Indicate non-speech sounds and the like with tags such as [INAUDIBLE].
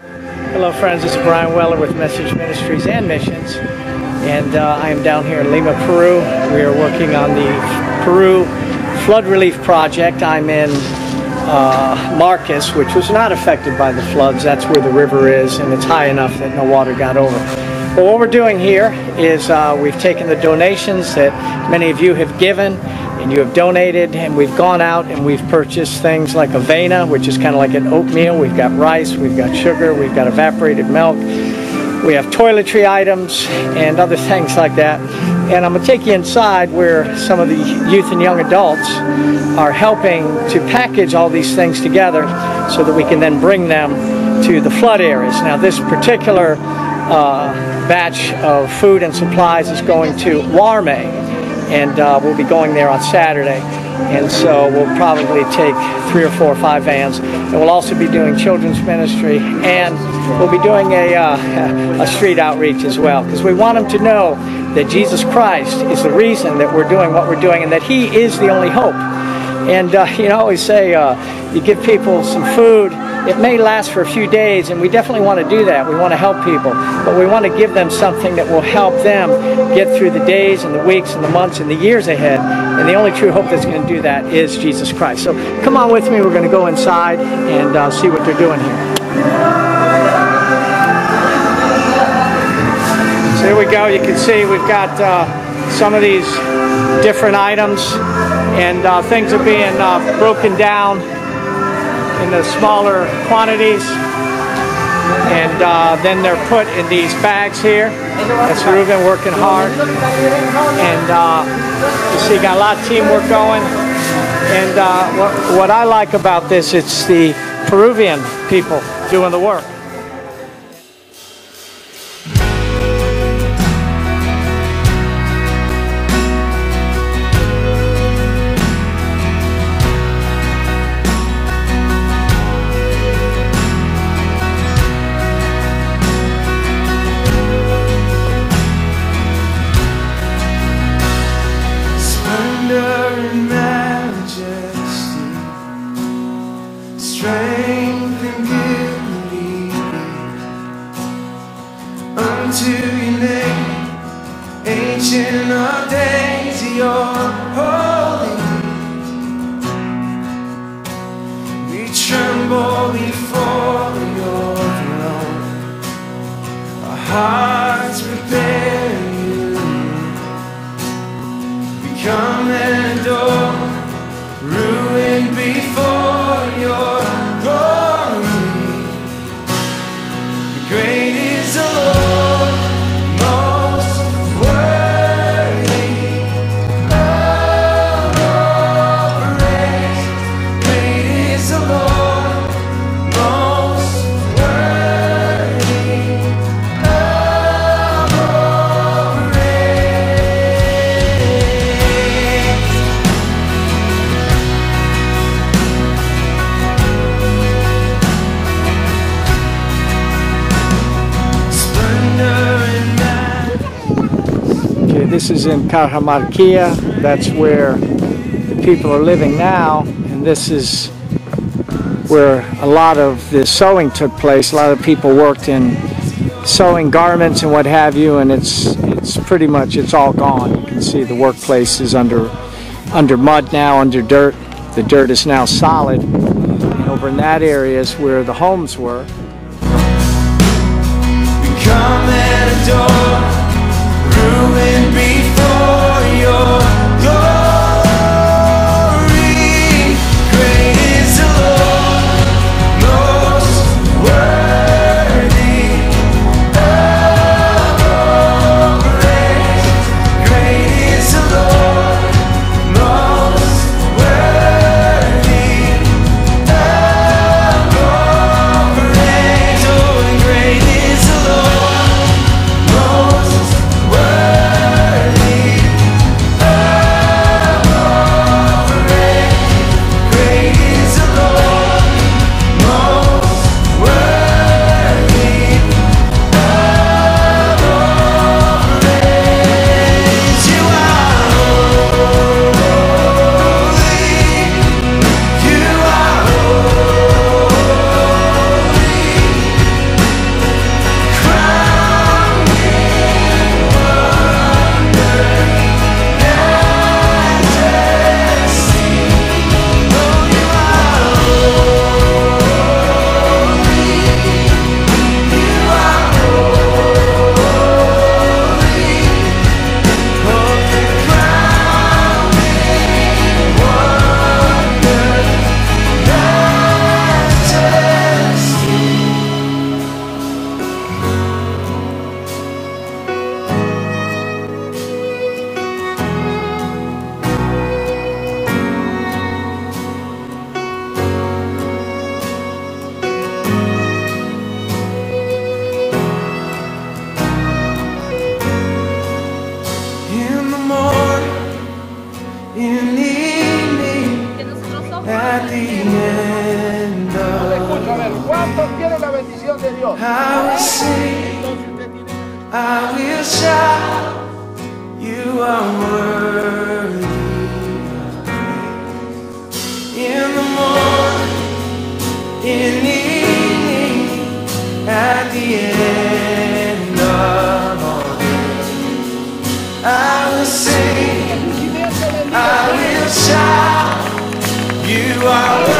Hello, friends. This is Brian Weller with Message Ministries and Missions, and uh, I am down here in Lima, Peru. We are working on the Peru Flood Relief Project. I'm in uh, Marcus, which was not affected by the floods. That's where the river is, and it's high enough that no water got over. But what we're doing here is uh, we've taken the donations that many of you have given and you have donated and we've gone out and we've purchased things like avena which is kind of like an oatmeal. We've got rice we've got sugar we've got evaporated milk. We have toiletry items and other things like that. And I'm going to take you inside where some of the youth and young adults are helping to package all these things together so that we can then bring them to the flood areas. Now this particular uh, batch of food and supplies is going to Huarmey and uh, we'll be going there on Saturday. And so we'll probably take three or four or five vans. And we'll also be doing children's ministry and we'll be doing a, uh, [LAUGHS] a street outreach as well because we want them to know that Jesus Christ is the reason that we're doing what we're doing and that He is the only hope. And uh, [LAUGHS] you know, I always say uh, you give people some food it may last for a few days, and we definitely want to do that. We want to help people, but we want to give them something that will help them get through the days and the weeks and the months and the years ahead. And the only true hope that's going to do that is Jesus Christ. So come on with me. We're going to go inside and uh, see what they're doing here. So here we go. You can see we've got uh, some of these different items, and uh, things are being uh, broken down in the smaller quantities and uh, then they're put in these bags here. That's Ruben working hard. And uh, you see, got a lot of teamwork going. And uh, what, what I like about this, it's the Peruvian people doing the work. Ancient of days, you're holy. We tremble before your throne, our hearts prepare you. We come and adore, this is in Cajamarquilla. That's where the people are living now, and this is where a lot of the sewing took place. A lot of people worked in sewing garments and what have you, and it's it's pretty much it's all gone. You can see the workplace is under under mud now, under dirt. The dirt is now solid, and over in that area is where the homes were. We I will sing, I will shout, you are worthy. In the morning, in the evening, at the end of all day, I will sing, I will shout, you are worthy.